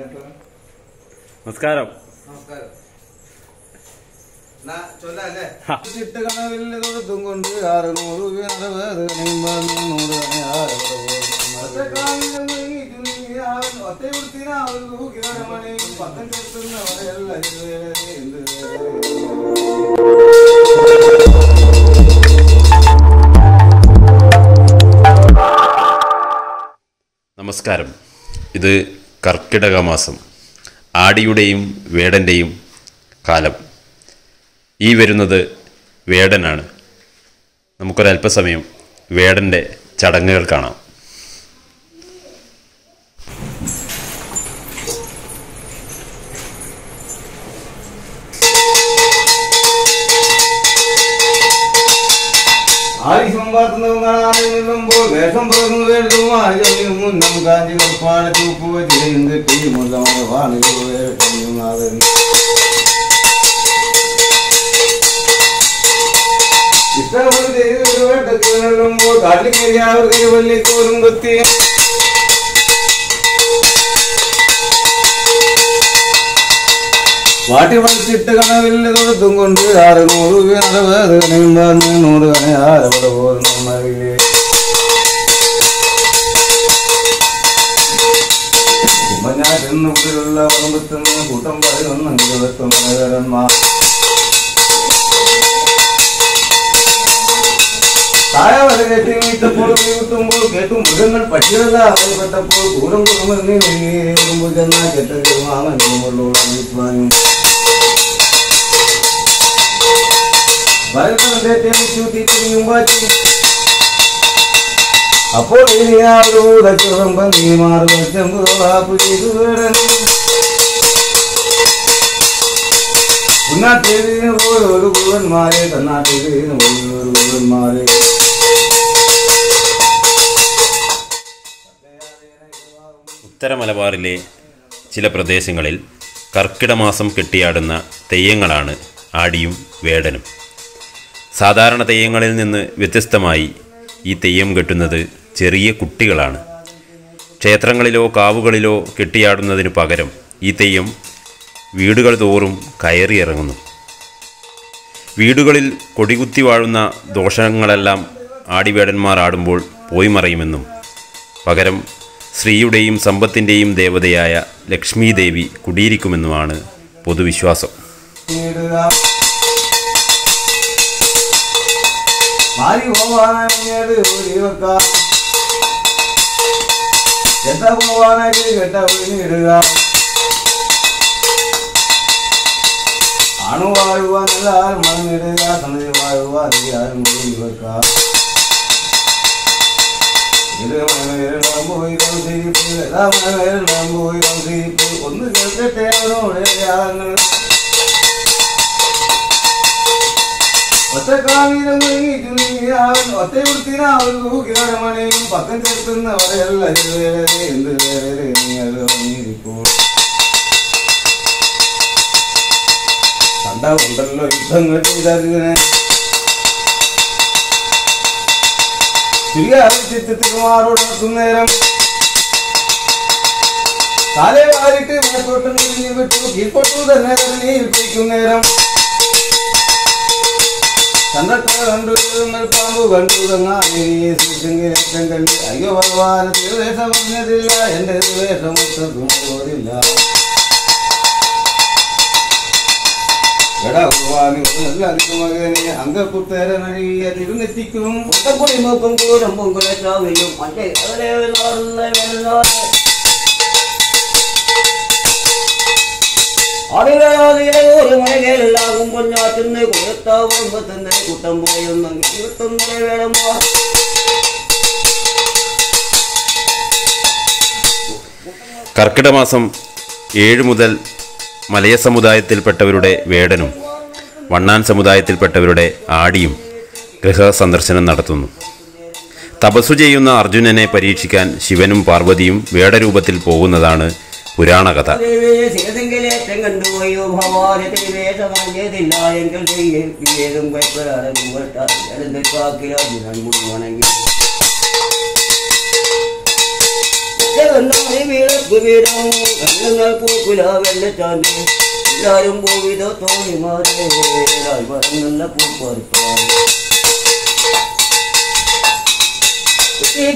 നമസ്കാരം. നമസ്കാരം. കൊണ്ട് അറുനൂറ് ഇത് കർക്കിടക മാസം ആടിയുടെയും വേടന്റെയും കാലം. ഈ വരുന്നത് വേടനാണ്. നമുക്കൊരല്പസമയം വേടന്റെ ചടങ്ങുകൾ കാണാം. വേഷം പുറന്നു വേണ്ടും മുന്നം കാഞ്ചി കൽപ്പാട തൂക്കുക ചിലയും കെട്ടി മുല്ലമല വാണികൾ വേട്ടും ഇഷ്ടമുള്ള ചെയ്ത് വേട്ടക്കുമ്പോൾ കാട്ടിൽ കയറി വല്ലിക്കോലും കൊത്തി വാട്ടി വലിച്ചിട്ട് കണവില്ല തൊടുത്തും കൊണ്ട് അറുനൂറ് അറുപത് നീമ്പന്ന് നൂറ് കണ ആരവിടെ പോലും നമ്മളിലെ കുടുംബത്തിൽ കുടുംബത്തിന് കൂട്ടം പറയുന്ന. ഇരുപത്തൊന്നരന്മാർ താഴെ കെട്ടി വീട്ടപ്പോൾ വീട്ടുമ്പോൾ കേട്ടു മൃഗങ്ങൾ പട്ടികളല്ല. അവയപ്പെട്ടപ്പോൾ കൂരം കുടുംബം ചെന്നാൽ കെട്ടൊരു ചെയ്തു ഒരു കുറുവന്മാരെ തന്നാട്ടിൽ പോയി ഒരു കുറുവന്മാരെ ഉത്തര മലബാറിലെ ചില പ്രദേശങ്ങളിൽ കർക്കിടമാസം കെട്ടിയാടുന്ന തെയ്യങ്ങളാണ് ആടിയും വേടനും. സാധാരണ തെയ്യങ്ങളിൽ നിന്ന് വ്യത്യസ്തമായി ഈ തെയ്യം കെട്ടുന്നത് ചെറിയ കുട്ടികളാണ്. ക്ഷേത്രങ്ങളിലോ കാവുകളിലോ കെട്ടിയാടുന്നതിന് പകരം ഈ തെയ്യം വീടുകൾ തോറും കയറിയിറങ്ങുന്നു. വീടുകളിൽ കൊടികുത്തി വാഴുന്ന ദോഷങ്ങളെല്ലാം ആടിവേടന്മാർ ആടുമ്പോൾ പോയി മറയുമെന്നും പകരം സ്ത്രീയുടെയും സമ്പത്തിന്റെയും ദേവതയായ ലക്ഷ്മി ദേവി കുടിയിരിക്കുമെന്നുമാണ് പൊതുവിശ്വാസം. മാറി പോവാനായിട്ട് கெட்ட போவானடி கெட்ட வீடுகா அணு வாழ்வான் எல்லார் மனமிடுகா தனது வாழ்வா அது யாரும் இவர்கா ஒன்று கேட்க தேவனோடைய யாருங்கள்? അവനോട് യാങ്ങൾ ഒറ്റക്കാവിലും ഒറ്റയുടുത്തിനാവുകീരമണിയും പക്കം ചേർത്തുന്നവരെയല്ല ഇത് വേറെ എന്ത് വേറെ നീ അത് വന്നിരിപ്പോൾ കണ്ട ഉണ്ടല്ലോ യുദ്ധങ്ങൾ ചെയ്തതിനെ ചിത്തിമാറോടക്കും നേരം. കാലേ വാരിട്ട് മേത്തോട്ട് വിട്ടു. കീഴ്പൊട്ടു തന്നെ നീൽപ്പിക്കും നേരം. കണ്ടൊക്കെ കണ്ടു പാമ്പ് കണ്ടു തങ്ങാശിശൃംഗേറ്റം കണ്ടു അയ്യോ ഭഗവാൻ തിരുവേഷം വന്നതില്ല എന്റെ തിരുവേഷം ഒത്തതുമില്ല എടാ ഭഗവാന് എല്ലാവർക്കും മകനെ അംഗക്കുത്തേരനഴിയ തിരുനെറ്റിക്കും മുട്ടക്കുടി മൂക്കും കൂരം പൊങ്കുലച്ചാവിലും മറ്റേ ഒരു മലകേലാകും പൊഞ്ഞാറ്റുന്ന കുഴത്താവുമ്പത്തന്നെ കുട്ടം പോയൊന്നെങ്കിൽ ഇരുപത്തൊന്നര വേളമാർ കർക്കിടമാസം ഏഴ് മുതൽ മലയ സമുദായത്തിൽപ്പെട്ടവരുടെ വേടനും വണ്ണാൻ സമുദായത്തിൽപ്പെട്ടവരുടെ ആടിയും ഗൃഹ സന്ദർശനം നടത്തുന്നു. തപസ്സു ചെയ്യുന്ന അർജുനനെ പരീക്ഷിക്കാൻ ശിവനും പാർവതിയും വേടരൂപത്തിൽ പോകുന്നതാണ് പുരാണകഥ. ശിവസെങ്കിലേറ്റം കണ്ടുപോയോ ഭവാനെ തിരുവേഷമാക്കിയതില്ല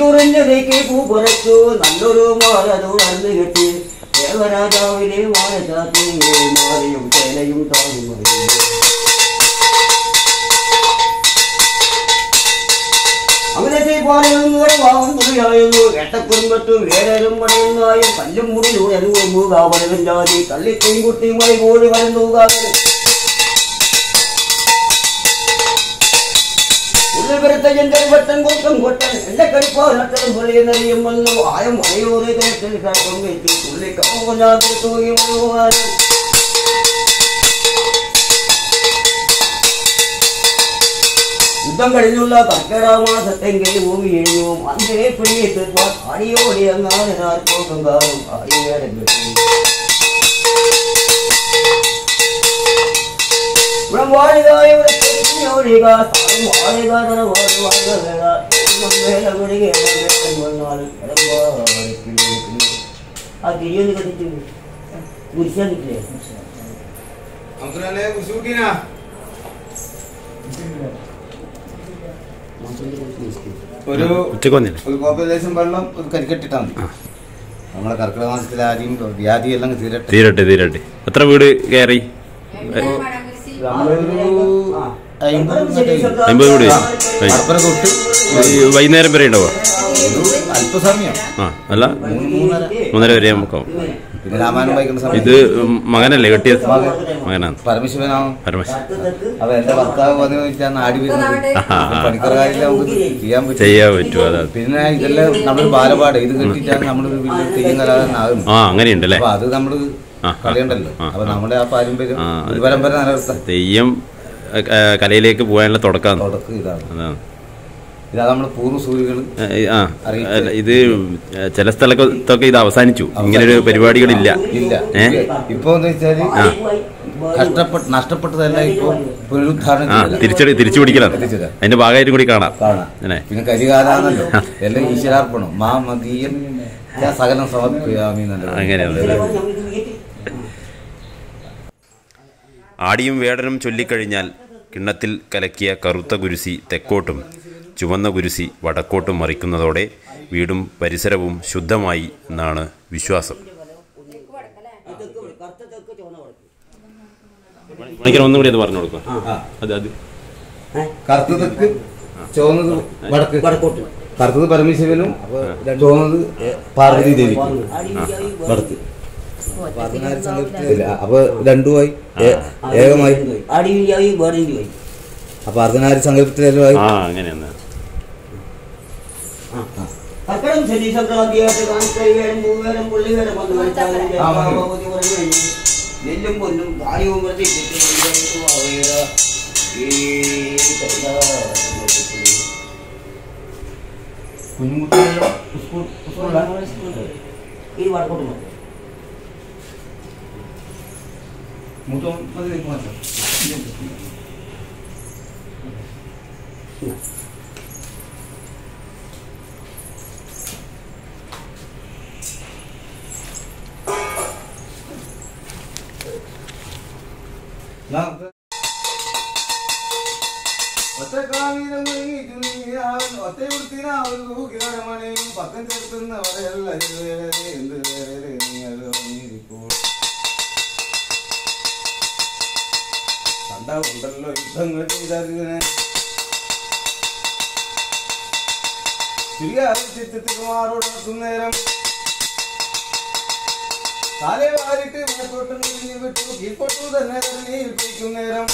കുറഞ്ഞതേക്ക് പൂ കുറച്ചു. നല്ലൊരു മാല നടന്നു കെട്ടി. ദേവരാജാവിനെ മാല ചാത്തി മാലയും ചേനയും താങ്ങും അങ്ങനെ പാലയുടെ വാഹം തുണിയായിരുന്നു എട്ടക്കുറുമ്പത്തും വേരലും പടയുന്നായും കല്ലും മുടിലൂടെ അനുഭവം ജാതി ഉള്ളിപുരത്തെ എന്റെ വട്ടം കൊട്ടം കൊട്ടൻ എന്റെ കളിപ്പോ பெருத்தையன் தெய்வத்தன் கூட்டம் கொட்டன் எந்த கடிப்போ நட்டலும் சொல்லி நிறையும் மல்லோ ஆயம் எழுவோம் அங்கே பிடியை திருவார் அடியோடி போகங்காரும் அடியேடங்கள் உடம்பாளிதாய் ആ കുരിശാൻ കുശൂട്ടിനാ ഒരു ഒരു കോപ്പലേശം വെള്ളം ഒരു കരിക്കെട്ടിട്ടാ മതി. നമ്മളെ കർക്കിടക മാസത്തിൽ ആദ്യം വ്യാധി എല്ലാം തീരട്ടെ. തീരട്ടെ തീരട്ടെ. എത്ര വീട് കയറി? നമ്മളൊരു അമ്പത് കൂടി. വൈകുന്നേരം വരെ ഉണ്ടാവുക ആ അല്ല. മൂന്ന് മൂന്നര വരെ നമുക്ക് ഇത് മകനല്ലേ കെട്ടിയത് മകനാണ്. പരമശിവനാവും പരമശിവൻ. ചെയ്യാൻ പറ്റും. പറ്റുമോ അതാ. പിന്നെ ഇതെല്ലാം നമ്മൾ ബാലപാട് ഇത് കെട്ടിട്ടാണ് നമ്മളൊരു വലിയ തെയ്യം കലാകാരനാകുന്നത്. ആ അങ്ങനെയുണ്ടല്ലേ? അത് നമ്മൾ ആ, കളിയുണ്ടല്ലോ. അപ്പൊ നമ്മുടെ ആ പാരമ്പര്യം പരമ്പര നിലനിർത്താൻ. തെയ്യം കലയിലേക്ക് പോകാനുള്ള തുടക്കം. തുടക്കം ഇതാണ്. അതാണ് ഇതാ നമ്മുടെ ആ ഇത് ചില സ്ഥലത്തൊക്കെ ഇത് അവസാനിച്ചു. ഇങ്ങനൊരു പരിപാടികളില്ല. ഇല്ല. ഏ? ഇപ്പൊ എന്ന് വെച്ചാൽ കഷ്ടപ്പെട്ട് നഷ്ടപ്പെട്ടതെല്ലാം ഇപ്പൊ പുനരുദ്ധാരണം ആ തിരിച്ചടി തിരിച്ചു പിടിക്കലാണ്. അതിന്റെ ഭാഗമായിട്ട് കൂടി കാണാം. പിന്നെ എല്ലാം ഈശ്വരാർപ്പണം. മാ സകലം അങ്ങനെയാണ്. ആടിയും വേടനും ചൊല്ലിക്കഴിഞ്ഞാൽ കിണ്ണത്തിൽ കലക്കിയ കറുത്ത കുരുസി തെക്കോട്ടും ചുവന്ന കുരുസി വടക്കോട്ടും മറിക്കുന്നതോടെ വീടും പരിസരവും ശുദ്ധമായി എന്നാണ് വിശ്വാസം. ഒന്നും കൂടി അത് പറഞ്ഞു കൊടുക്കുക അത് അത്. കറുത്തത് തെക്ക് ചുവന്നത് വടക്ക്. വടക്കോട്ട്. കറുത്തത് പരമേശ്വരനും ചുവന്നത് പാർവതി ദേവി വടക്ക്. അപ്പൊ രണ്ടുമായി ഏകമായി. അർദ്ധനാരി ആ ശനി പൂവേരം വന്ന്. ഭഗവതി പറഞ്ഞു നെല്ലും പൊന്നും സ്കൂൾ സ്കൂളിലാണ് ഈ വടക്കോട്ട് മൂത്തം മതി നിൽക്ക് മാറ്റാം. ഞാൻ ഒറ്റക്കാവിനെ മുഴുകിച്ചു നീയാൻ ഒറ്റയുടുത്തിനാവൻ തൂക്കിടമണിയും പക്കം ചേർത്തുന്നവരെല്ല എന്ത് വേറെ കണ്ട ഉണ്ടല്ലോ യുദ്ധങ്ങൾ മേത്തോട്ട് നീങ്ങി വിട്ടു. നേരം.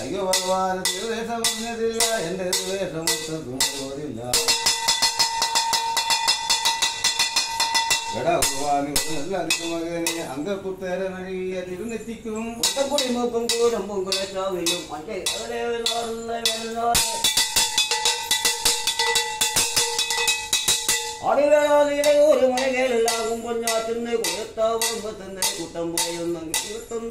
അയ്യോ ഭഗവാൻ എന്റെ തിരുവേഷം கடவுவாமி உள்ளது மகனே அங்க புத்தர நழிய திருநெத்திக்கும் புத்தக்குடி மூக்கம் கூடும் பொங்கலை சாவியும் மஞ்சை அவளே வெள்ளாருள்ள வெள்ளாரு அடிவேளாது இடையூறு மனைகளாகும் கொஞ்சா தின்னை குயத்தாவும் தந்தை கூட்டம் போயும் தங்கி இருத்தும்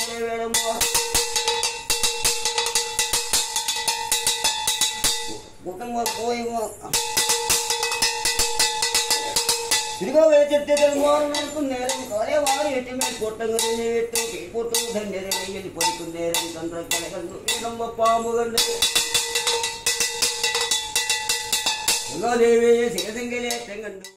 പോയി തിരുകോവേച്ചത്തിനും നേരം കാലേ വാരി എട്ടുമേൽ കൂട്ടങ്ങളിൽ നീട്ടു കീഴ്പൂട്ടു ധന്യതയിൽ പൊരിക്കും നേരം ചന്ദ്രക്കല കണ്ടു ഇടമ്പ പാമ്പ് കണ്ടു ദേവിയെ ശിവസിംഗിലേറ്റം കണ്ടു